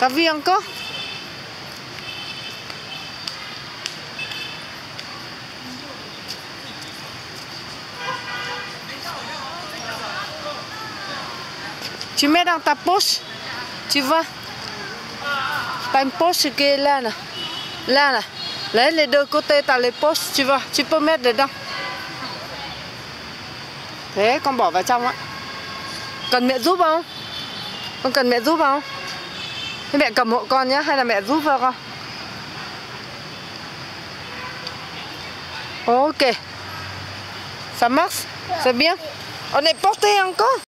Cá vu cơ Tu mets dans ta poche, tu vois. T'as une poche qui est là, là. Là, là. Là, les deux côtés, t'as les poches, tu vois. Tu peux mettre dedans. Thế, con bỏ vào trong á. Cần mẹ giúp không? Con cần mẹ giúp không? Thế mẹ cầm hộ con nhé, hay là mẹ giúp cho con? Ok. Ça marche? C'est bien? On est porté encore?